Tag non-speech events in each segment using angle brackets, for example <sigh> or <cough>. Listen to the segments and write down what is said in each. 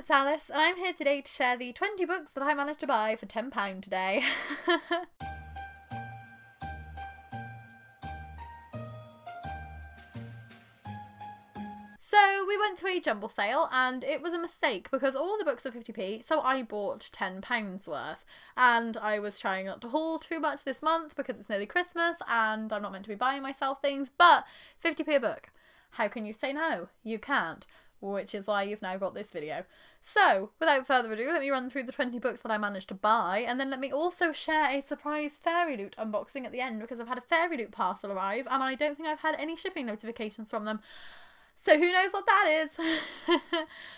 it's Alyce, and I'm here today to share the 20 books that I managed to buy for £10 today. <laughs> So we went to a jumble sale and it was a mistake because all the books are 50p, so I bought £10 worth. And I was trying not to haul too much this month because it's nearly Christmas and I'm not meant to be buying myself things, but 50p a book. How can you say no? You can't which is why you've now got this video. So, without further ado, let me run through the 20 books that I managed to buy, and then let me also share a surprise Fairy Loot unboxing at the end because I've had a Fairy Loot parcel arrive, and I don't think I've had any shipping notifications from them. So who knows what that is? <laughs>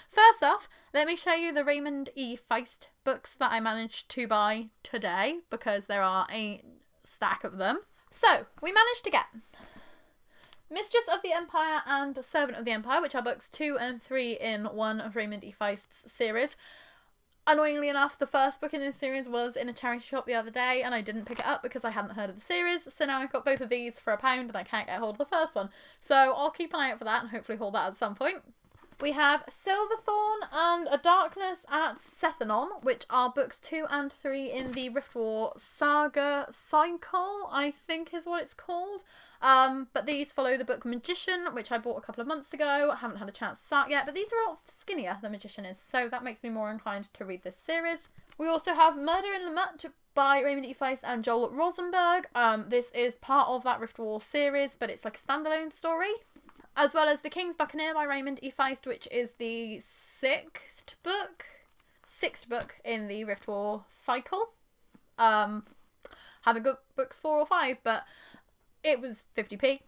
First off, let me show you the Raymond E. Feist books that I managed to buy today because there are a stack of them. So, we managed to get Mistress of the Empire and Servant of the Empire, which are books two and three in one of Raymond E. Feist's series. Annoyingly enough, the first book in this series was in a charity shop the other day, and I didn't pick it up because I hadn't heard of the series. So now I've got both of these for a pound, and I can't get hold of the first one. So I'll keep an eye out for that and hopefully hold that at some point. We have Silverthorn and A Darkness at Sethanon, which are books two and three in the Riftwar Saga Cycle, I think is what it's called. Um, but these follow the book Magician, which I bought a couple of months ago. I haven't had a chance to start yet, but these are a lot skinnier than Magician is, so that makes me more inclined to read this series. We also have Murder in LaMut by Raymond E. Feist and Joel Rosenberg. Um, this is part of that Riftwar series, but it's like a standalone story. As well as The King's Buccaneer by Raymond E. Feist, which is the sixth book, sixth book in the Riftwar cycle. Um, haven't got books four or five, but it was 50p.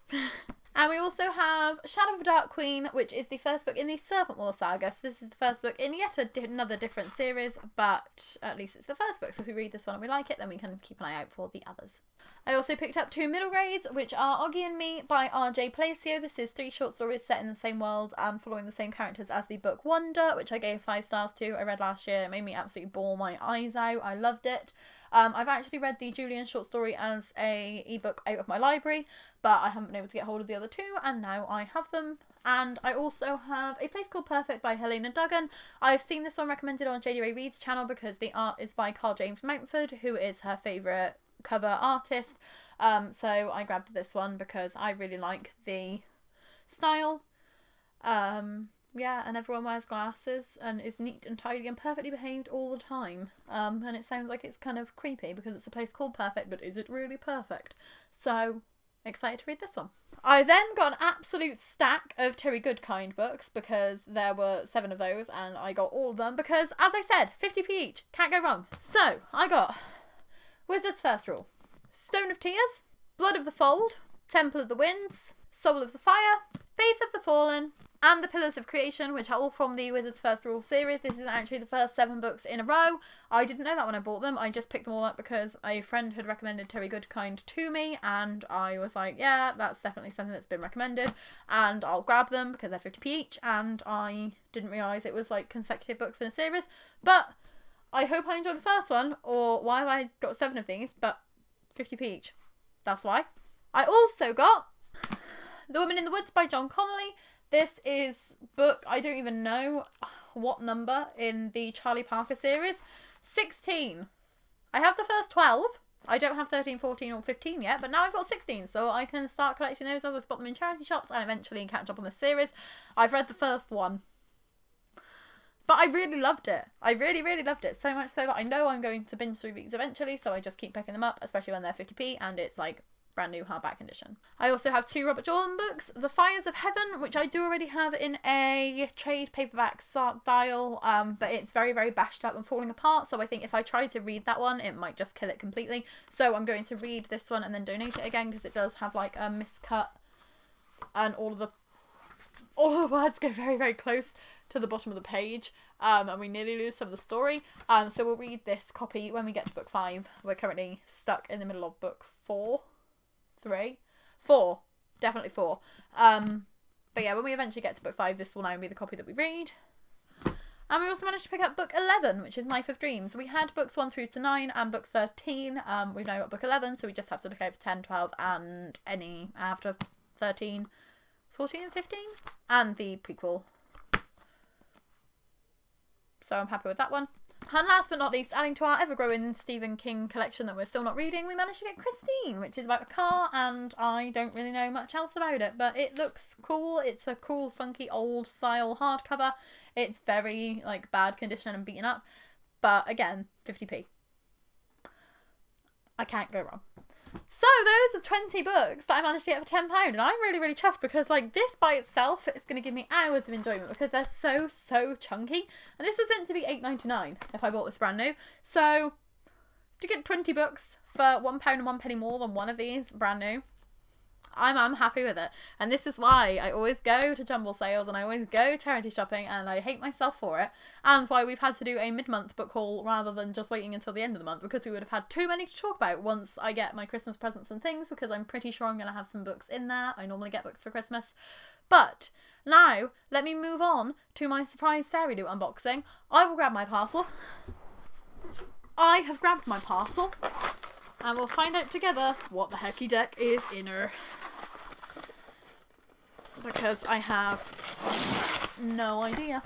and we also have Shadow of a Dark Queen, which is the first book in the Serpent War saga. So this is the first book in yet another different series, but at least it's the first book. So if we read this one and we like it, then we can keep an eye out for the others. I also picked up two middle grades, which are Auggie and Me by R.J. Palacio. This is three short stories set in the same world and following the same characters as the book Wonder, which I gave five stars to. I read last year. It made me absolutely bore my eyes out. I loved it. Um, I've actually read the Julian short story as a ebook out of my library, but I haven't been able to get hold of the other two, and now I have them. And I also have A Place Called Perfect by Helena Duggan. I've seen this one recommended on JadeyRaeReads' channel because the art is by Karl James Mountford, who is her favourite cover artist. Um, so I grabbed this one because I really like the style. Um, yeah, and everyone wears glasses and is neat and tidy and perfectly behaved all the time. Um, and it sounds like it's kind of creepy because it's a place called Perfect, but is it really perfect? So, excited to read this one. I then got an absolute stack of Terry Goodkind books because there were seven of those and I got all of them because, as I said, 50p each. Can't go wrong. So, I got Wizard's First Rule, Stone of Tears, Blood of the Fold, Temple of the Winds, Soul of the Fire, Faith of the Fallen, and The Pillars of Creation, which are all from the Wizard's First Rule series. This is actually the first seven books in a row. I didn't know that when I bought them. I just picked them all up because a friend had recommended Terry Goodkind to me, and I was like, yeah, that's definitely something that's been recommended, and I'll grab them because they're 50p each, and I didn't realise it was like consecutive books in a series. But I hope I enjoyed the first one, or why have I got seven of these, but 50p each. That's why. I also got The Woman in the Woods by John Connolly. This is book, I don't even know what number in the Charlie Parker series. 16. I have the first 12. I don't have 13, 14 or 15 yet, but now I've got 16, so I can start collecting those as I spot them in charity shops and eventually catch up on the series. I've read the first one. But I really loved it. I really, really loved it. So much so that I know I'm going to binge through these eventually, so I just keep picking them up, especially when they're 50p and it's like brand new hardback condition. I also have two Robert Jordan books, The Fires of Heaven, which I do already have in a trade paperback style, um, but it's very, very bashed up and falling apart, so I think if I try to read that one, it might just kill it completely. So I'm going to read this one and then donate it again, because it does have like a miscut, and all of the all of the words go very, very close to the bottom of the page, um, and we nearly lose some of the story. Um, so we'll read this copy when we get to book five. We're currently stuck in the middle of book four three, four, definitely four. Um, but yeah, when we eventually get to book five, this will now be the copy that we read. And we also managed to pick up book 11, which is Knife of Dreams. We had books 1 through to 9 and book 13. Um, we've now got book 11, so we just have to look over 10, 12, and any after 13, 14, and 15. And the prequel. So I'm happy with that one. And last but not least, adding to our ever growing Stephen King collection that we're still not reading, we managed to get Christine, which is about a car, and I don't really know much else about it, but it looks cool. It's a cool, funky, old style hardcover. It's very like bad condition and beaten up, but again, 50p. I can't go wrong. So those are 20 books that I managed to get for £10 and I'm really really chuffed because like this by itself is going to give me hours of enjoyment because they're so so chunky and this is meant to be eight ninety nine if I bought this brand new. So to get 20 books for £1 and one penny more than one of these brand new I'm I'm happy with it. And this is why I always go to jumble sales and I always go charity shopping and I hate myself for it. And why we've had to do a mid month book haul rather than just waiting until the end of the month because we would have had too many to talk about once I get my Christmas presents and things because I'm pretty sure I'm gonna have some books in there. I normally get books for Christmas. But now let me move on to my surprise fairy loot unboxing. I will grab my parcel. I have grabbed my parcel and we'll find out together what the hecky deck is in her because I have no idea.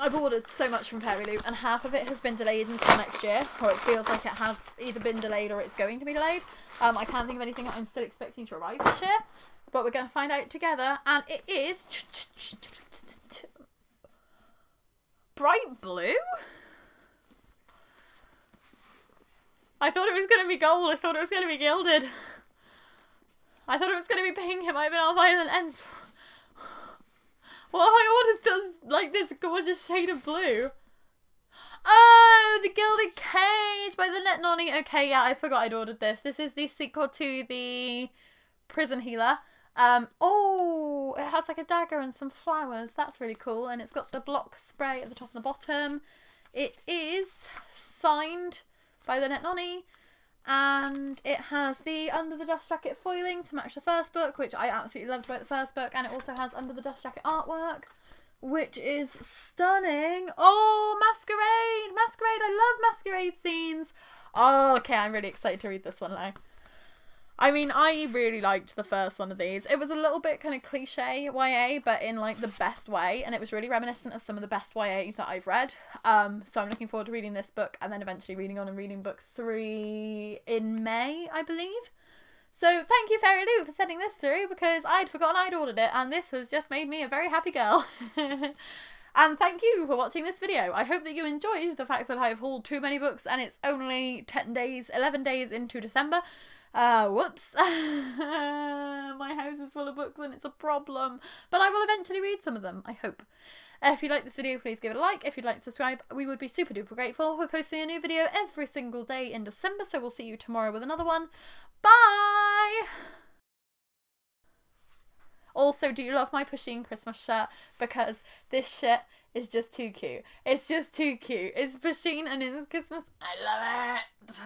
I've ordered so much from Fairy Loot and half of it has been delayed until next year, or it feels like it has either been delayed or it's going to be delayed. Um, I can't think of anything I'm still expecting to arrive this year, but we're going to find out together, and it is bright blue. I thought it was going to be gold. I thought it was going to be gilded. I thought it was going to be pink. It might have been Our Violent Ends. Well, I ordered this, like this gorgeous shade of blue. Oh, the Gilded Cage by Lynette Noni. Okay, yeah, I forgot I'd ordered this. This is the sequel to the Prison Healer. Um, oh, it has like a dagger and some flowers. That's really cool. And it's got the block spray at the top and the bottom. It is signed by Lynette Noni. And it has the Under the Dust Jacket foiling to match the first book, which I absolutely loved about the first book. And it also has Under the Dust Jacket artwork, which is stunning. Oh, Masquerade! Masquerade! I love Masquerade scenes. Oh, okay, I'm really excited to read this one now. I mean, I really liked the first one of these. It was a little bit kind of cliche YA, but in like the best way, and it was really reminiscent of some of the best YA that I've read. Um, so I'm looking forward to reading this book and then eventually reading on and reading book three in May, I believe. So thank you, Fairy Loot, for sending this through because I'd forgotten I'd ordered it, and this has just made me a very happy girl. <laughs> and thank you for watching this video. I hope that you enjoyed the fact that I have hauled too many books and it's only 10 days, 11 days into December. Uh, whoops. <laughs> My house is full of books and it's a problem. But I will eventually read some of them, I hope. If you like this video, please give it a like. If you'd like to subscribe, we would be super duper grateful. We're posting a new video every single day in December, so we'll see you tomorrow with another one. Bye! Also, do you love my Pusheen Christmas shirt? Because this shit is just too cute. It's just too cute. It's Pusheen and it's Christmas. I love it!